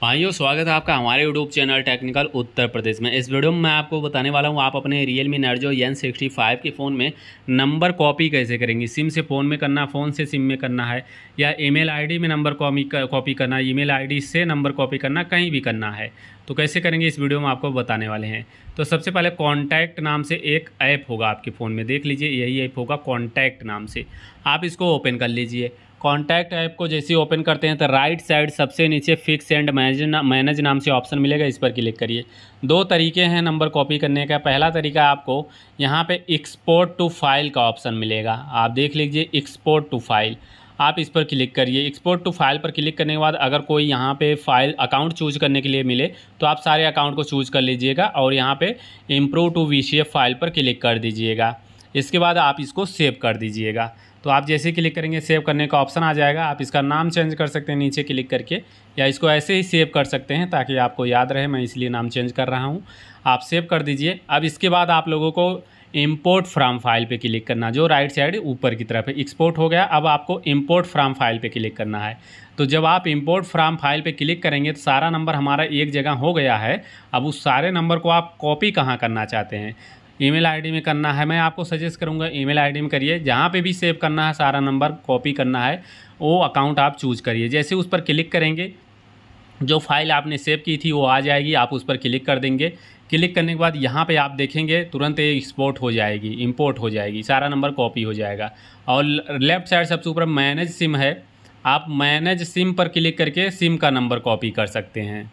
भाइयों, स्वागत है आपका हमारे YouTube channel technical Uttar Pradesh में। इस वीडियो में मैं आपको बताने वाला हूँ, आप अपने Realme Narzo N sixty five के फ़ोन में नंबर कॉपी कैसे करेंगे? सिम से फ़ोन में करना फ़ोन से सिम में करना है, या ईमेल आईडी में नंबर कॉपी कॉपी करना ईमेल आईडी से नंबर कॉपी करना, कहीं भी करना है तो कैसे करेंगे इस वीडियो में आपको बताने वाले हैं। तो सबसे पहले कॉन्टैक्ट नाम से एक ऐप होगा आपके फ़ोन में, देख लीजिए, यही ऐप होगा कॉन्टैक्ट नाम से। आप इसको ओपन कर लीजिए कॉन्टैक्ट ऐप को जैसे ओपन करते हैं तो राइट साइड सबसे नीचे फिक्स एंड मैनेज मैनेज नाम से ऑप्शन मिलेगा, इस पर क्लिक करिए। दो तरीके हैं नंबर कॉपी करने का। पहला तरीका आपको यहाँ पे एक्सपोर्ट टू फ़ाइल का ऑप्शन मिलेगा। आप देख लीजिए एक्सपोर्ट टू फ़ाइल आप इस पर क्लिक करिए। एक्सपोर्ट टू फ़ाइल पर क्लिक करने के बाद अगर कोई यहाँ पे फ़ाइल अकाउंट चूज़ करने के लिए मिले तो आप सारे अकाउंट को चूज़ कर लीजिएगा और यहाँ पे इम्प्रूव टू वीसीएफ फ़ाइल पर क्लिक कर दीजिएगा। इसके बाद आप इसको सेव कर दीजिएगा। तो आप जैसे क्लिक करेंगे, सेव करने का ऑप्शन आ जाएगा। आप इसका नाम चेंज कर सकते हैं, नीचे क्लिक करके, या इसको ऐसे ही सेव कर सकते हैं ताकि आपको याद रहे, मैं इसलिए नाम चेंज कर रहा हूँ। आप सेव कर दीजिए। अब इसके बाद आप लोगों को इम्पोर्ट फ्राम फ़ाइल पे क्लिक करना, जो राइट साइड ऊपर की तरफ़ है। एक्सपोर्ट हो गया। अब आपको इम्पोर्ट फ्राम फ़ाइल पे क्लिक करना है। तो जब आप इम्पोर्ट फ्राम फ़ाइल पे क्लिक करेंगे तो सारा नंबर हमारा एक जगह हो गया है। अब उस सारे नंबर को आप कॉपी कहाँ करना चाहते हैं? ईमेल आईडी में करना है। मैं आपको सजेस्ट करूँगा, ईमेल आईडी में करिए। जहाँ पे भी सेव करना है, सारा नंबर कॉपी करना है, वो अकाउंट आप चूज़ करिए। जैसे उस पर क्लिक करेंगे, जो फ़ाइल आपने सेव की थी वो आ जाएगी, आप उस पर क्लिक कर देंगे। क्लिक करने के बाद यहाँ पे आप देखेंगे, तुरंत ये एक्सपोर्ट हो जाएगी इंपोर्ट हो जाएगी, सारा नंबर कॉपी हो जाएगा। और लेफ़्ट साइड सबसे ऊपर मैनेज सिम है। आप मैनेज सिम पर क्लिक करके सिम का नंबर कॉपी कर सकते हैं।